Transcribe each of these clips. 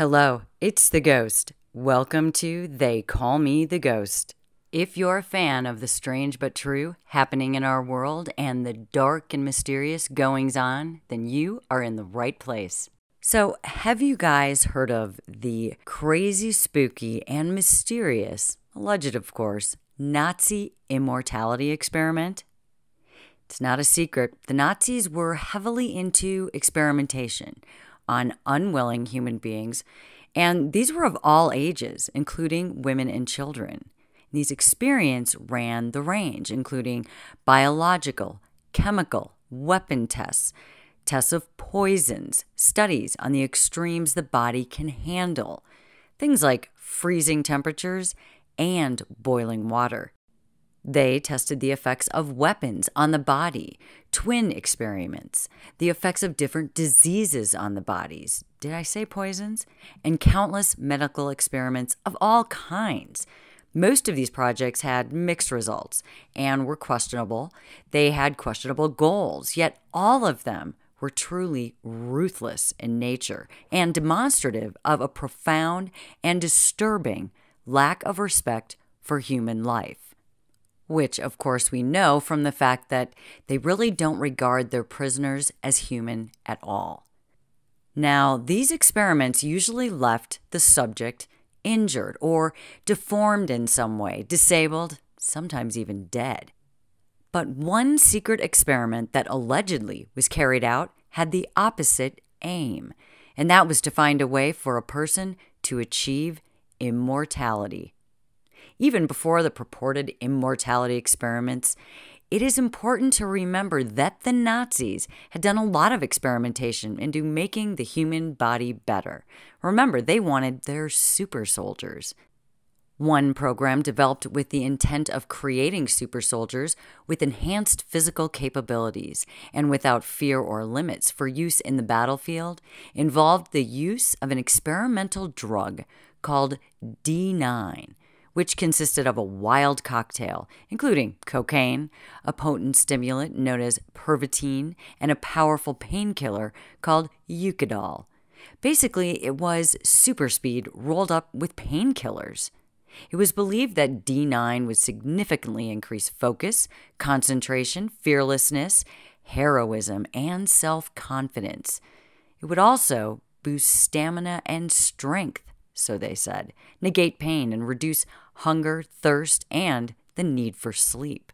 Hello, it's the ghost. Welcome to They Call Me the Ghost. If you're a fan of the strange but true happening in our world and the dark and mysterious goings on, then you are in the right place. So, have you guys heard of the crazy, spooky, and mysterious, alleged of course, Nazi immortality experiment? It's not a secret. The Nazis were heavily into experimentation on unwilling human beings, and these were of all ages, including women and children. These experiments ran the range, including biological, chemical, weapon tests, tests of poisons, studies on the extremes the body can handle, things like freezing temperatures and boiling water. They tested the effects of weapons on the body, twin experiments, the effects of different diseases on the bodies. Did I say poisons? And countless medical experiments of all kinds. Most of these projects had mixed results and were questionable. They had questionable goals, yet all of them were truly ruthless in nature and demonstrative of a profound and disturbing lack of respect for human life which of course we know from the fact that they really don't regard their prisoners as human at all. Now, these experiments usually left the subject injured or deformed in some way, disabled, sometimes even dead. But one secret experiment that allegedly was carried out had the opposite aim, and that was to find a way for a person to achieve immortality even before the purported immortality experiments, it is important to remember that the Nazis had done a lot of experimentation into making the human body better. Remember, they wanted their super soldiers. One program developed with the intent of creating super soldiers with enhanced physical capabilities and without fear or limits for use in the battlefield involved the use of an experimental drug called D9 which consisted of a wild cocktail, including cocaine, a potent stimulant known as pervitin, and a powerful painkiller called Eukodal. Basically, it was super speed rolled up with painkillers. It was believed that D9 would significantly increase focus, concentration, fearlessness, heroism, and self confidence. It would also boost stamina and strength, so they said, negate pain and reduce hunger, thirst, and the need for sleep.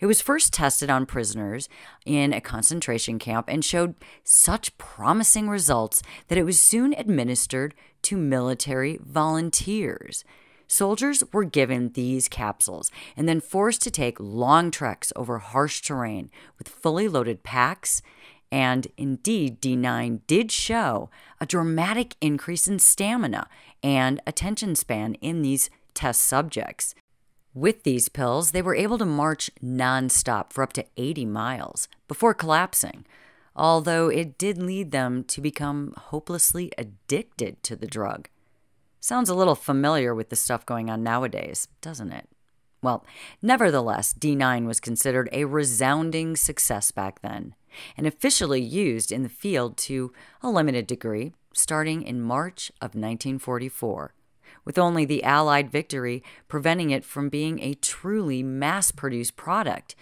It was first tested on prisoners in a concentration camp and showed such promising results that it was soon administered to military volunteers. Soldiers were given these capsules and then forced to take long treks over harsh terrain with fully loaded packs and indeed, D9 did show a dramatic increase in stamina and attention span in these test subjects. With these pills, they were able to march nonstop for up to 80 miles before collapsing, although it did lead them to become hopelessly addicted to the drug. Sounds a little familiar with the stuff going on nowadays, doesn't it? Well, nevertheless, D9 was considered a resounding success back then and officially used in the field to a limited degree starting in March of 1944, with only the Allied victory preventing it from being a truly mass produced product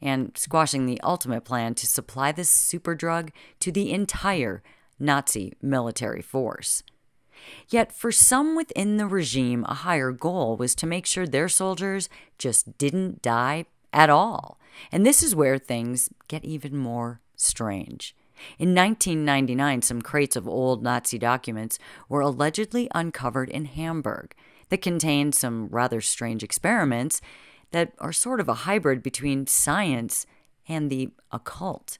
and squashing the ultimate plan to supply this superdrug to the entire Nazi military force. Yet, for some within the regime, a higher goal was to make sure their soldiers just didn't die at all. And this is where things get even more strange. In 1999, some crates of old Nazi documents were allegedly uncovered in Hamburg that contained some rather strange experiments that are sort of a hybrid between science and the occult.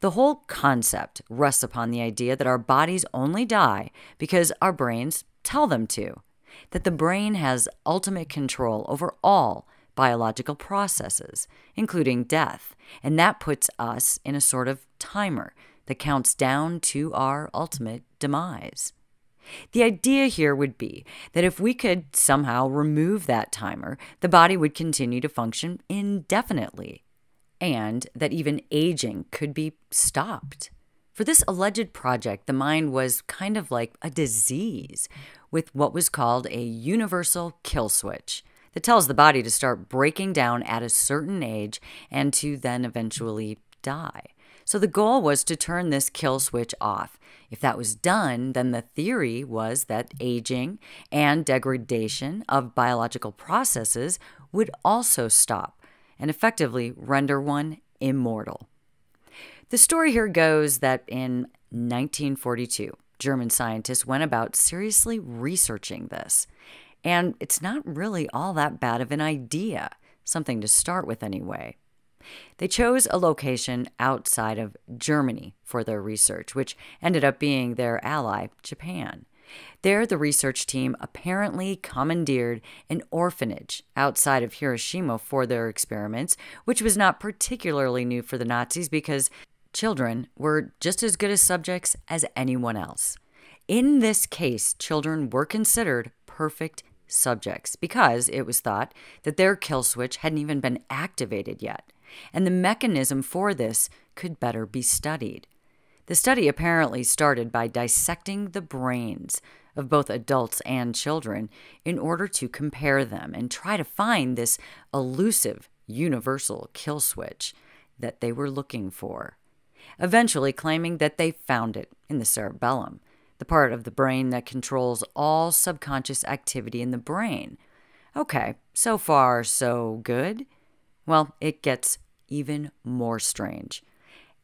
The whole concept rests upon the idea that our bodies only die because our brains tell them to, that the brain has ultimate control over all biological processes, including death, and that puts us in a sort of timer that counts down to our ultimate demise. The idea here would be that if we could somehow remove that timer, the body would continue to function indefinitely, and that even aging could be stopped. For this alleged project, the mind was kind of like a disease with what was called a universal kill switch that tells the body to start breaking down at a certain age and to then eventually die. So the goal was to turn this kill switch off. If that was done, then the theory was that aging and degradation of biological processes would also stop and effectively render one immortal. The story here goes that in 1942, German scientists went about seriously researching this. And it's not really all that bad of an idea, something to start with anyway. They chose a location outside of Germany for their research, which ended up being their ally, Japan. There, the research team apparently commandeered an orphanage outside of Hiroshima for their experiments, which was not particularly new for the Nazis because children were just as good as subjects as anyone else. In this case, children were considered perfect subjects because it was thought that their kill switch hadn't even been activated yet and the mechanism for this could better be studied. The study apparently started by dissecting the brains of both adults and children in order to compare them and try to find this elusive universal kill switch that they were looking for, eventually claiming that they found it in the cerebellum, the part of the brain that controls all subconscious activity in the brain. Okay, so far, so good. Well, it gets even more strange.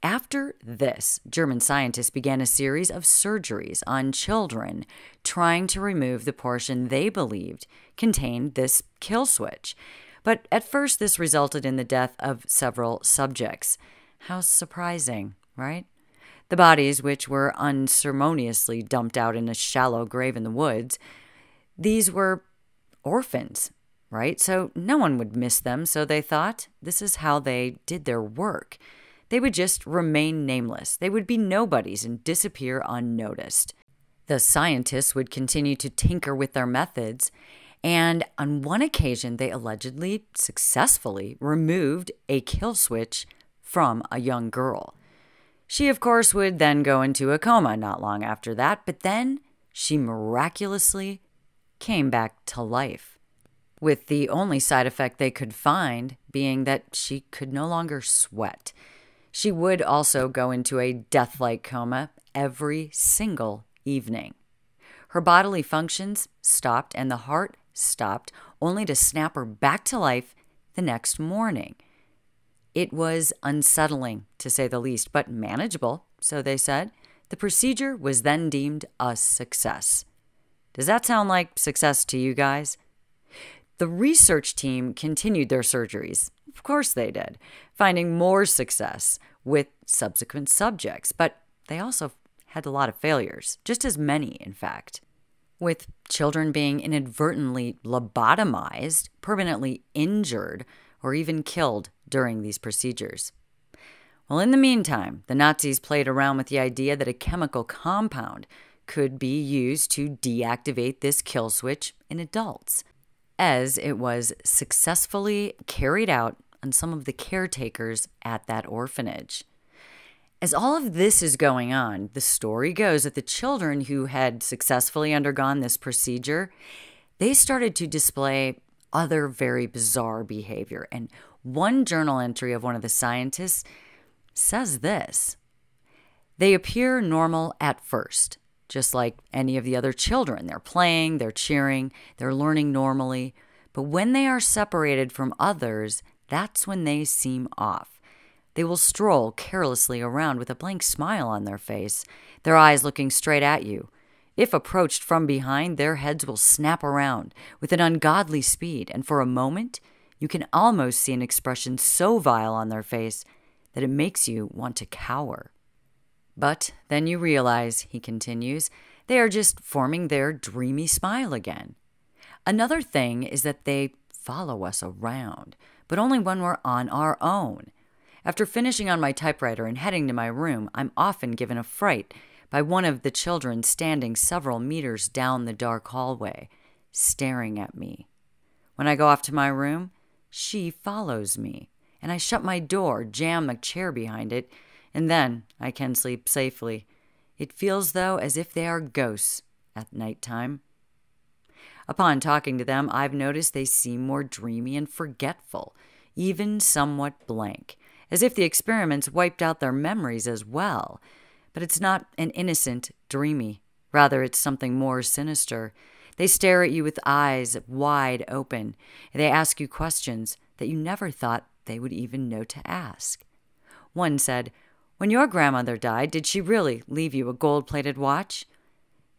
After this, German scientists began a series of surgeries on children trying to remove the portion they believed contained this kill switch. But at first, this resulted in the death of several subjects. How surprising, right? The bodies, which were unceremoniously dumped out in a shallow grave in the woods, these were orphans right? So no one would miss them, so they thought this is how they did their work. They would just remain nameless. They would be nobodies and disappear unnoticed. The scientists would continue to tinker with their methods, and on one occasion, they allegedly successfully removed a kill switch from a young girl. She, of course, would then go into a coma not long after that, but then she miraculously came back to life with the only side effect they could find being that she could no longer sweat. She would also go into a death like coma every single evening. Her bodily functions stopped and the heart stopped, only to snap her back to life the next morning. It was unsettling, to say the least, but manageable, so they said. The procedure was then deemed a success. Does that sound like success to you guys? The research team continued their surgeries. Of course they did, finding more success with subsequent subjects, but they also had a lot of failures, just as many, in fact. With children being inadvertently lobotomized, permanently injured, or even killed during these procedures. Well, in the meantime, the Nazis played around with the idea that a chemical compound could be used to deactivate this kill switch in adults as it was successfully carried out on some of the caretakers at that orphanage. As all of this is going on, the story goes that the children who had successfully undergone this procedure, they started to display other very bizarre behavior. And one journal entry of one of the scientists says this They appear normal at first, just like any of the other children. They're playing, they're cheering, they're learning normally. But when they are separated from others, that's when they seem off. They will stroll carelessly around with a blank smile on their face, their eyes looking straight at you. If approached from behind, their heads will snap around with an ungodly speed, and for a moment, you can almost see an expression so vile on their face that it makes you want to cower. But then you realize, he continues, they are just forming their dreamy smile again. Another thing is that they follow us around, but only when we're on our own. After finishing on my typewriter and heading to my room, I'm often given a fright by one of the children standing several meters down the dark hallway, staring at me. When I go off to my room, she follows me, and I shut my door, jam a chair behind it, and then I can sleep safely. It feels, though, as if they are ghosts at night time. Upon talking to them, I've noticed they seem more dreamy and forgetful, even somewhat blank, as if the experiments wiped out their memories as well. But it's not an innocent, dreamy. Rather, it's something more sinister. They stare at you with eyes wide open. They ask you questions that you never thought they would even know to ask. One said, When your grandmother died, did she really leave you a gold plated watch?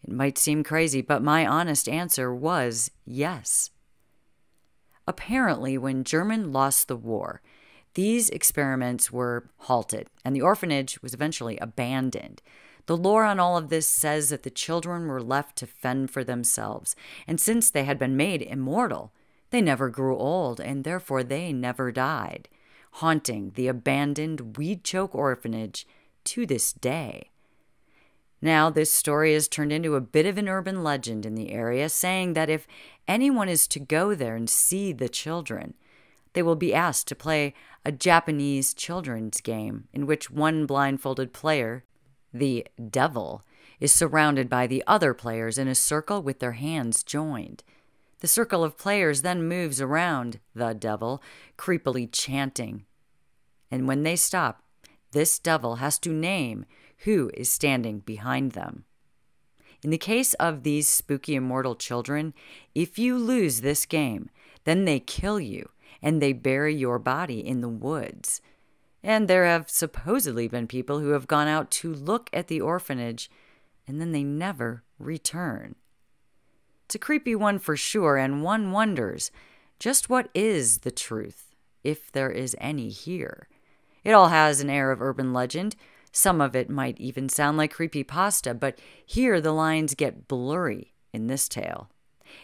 It might seem crazy, but my honest answer was yes. Apparently, when German lost the war, these experiments were halted and the orphanage was eventually abandoned. The lore on all of this says that the children were left to fend for themselves, and since they had been made immortal, they never grew old and therefore they never died, haunting the abandoned Weed Choke orphanage to this day. Now, this story has turned into a bit of an urban legend in the area, saying that if anyone is to go there and see the children, they will be asked to play a Japanese children's game in which one blindfolded player, the devil, is surrounded by the other players in a circle with their hands joined. The circle of players then moves around the devil, creepily chanting. And when they stop, this devil has to name who is standing behind them. In the case of these spooky immortal children, if you lose this game, then they kill you and they bury your body in the woods. And there have supposedly been people who have gone out to look at the orphanage and then they never return. It's a creepy one for sure, and one wonders just what is the truth, if there is any here. It all has an air of urban legend, some of it might even sound like creepy pasta, but here the lines get blurry in this tale.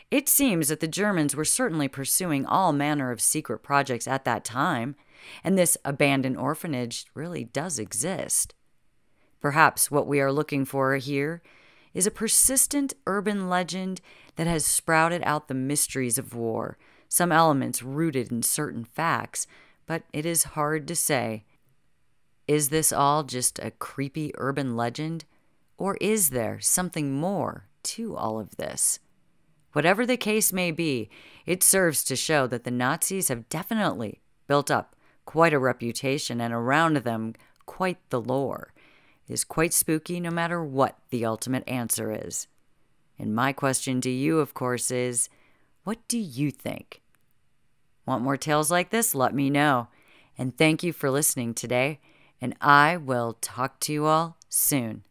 It seems that the Germans were certainly pursuing all manner of secret projects at that time, and this abandoned orphanage really does exist. Perhaps what we are looking for here is a persistent urban legend that has sprouted out the mysteries of war, some elements rooted in certain facts, but it is hard to say is this all just a creepy urban legend? Or is there something more to all of this? Whatever the case may be, it serves to show that the Nazis have definitely built up quite a reputation and around them quite the lore. It is quite spooky no matter what the ultimate answer is. And my question to you, of course, is what do you think? Want more tales like this? Let me know. And thank you for listening today and I will talk to you all soon.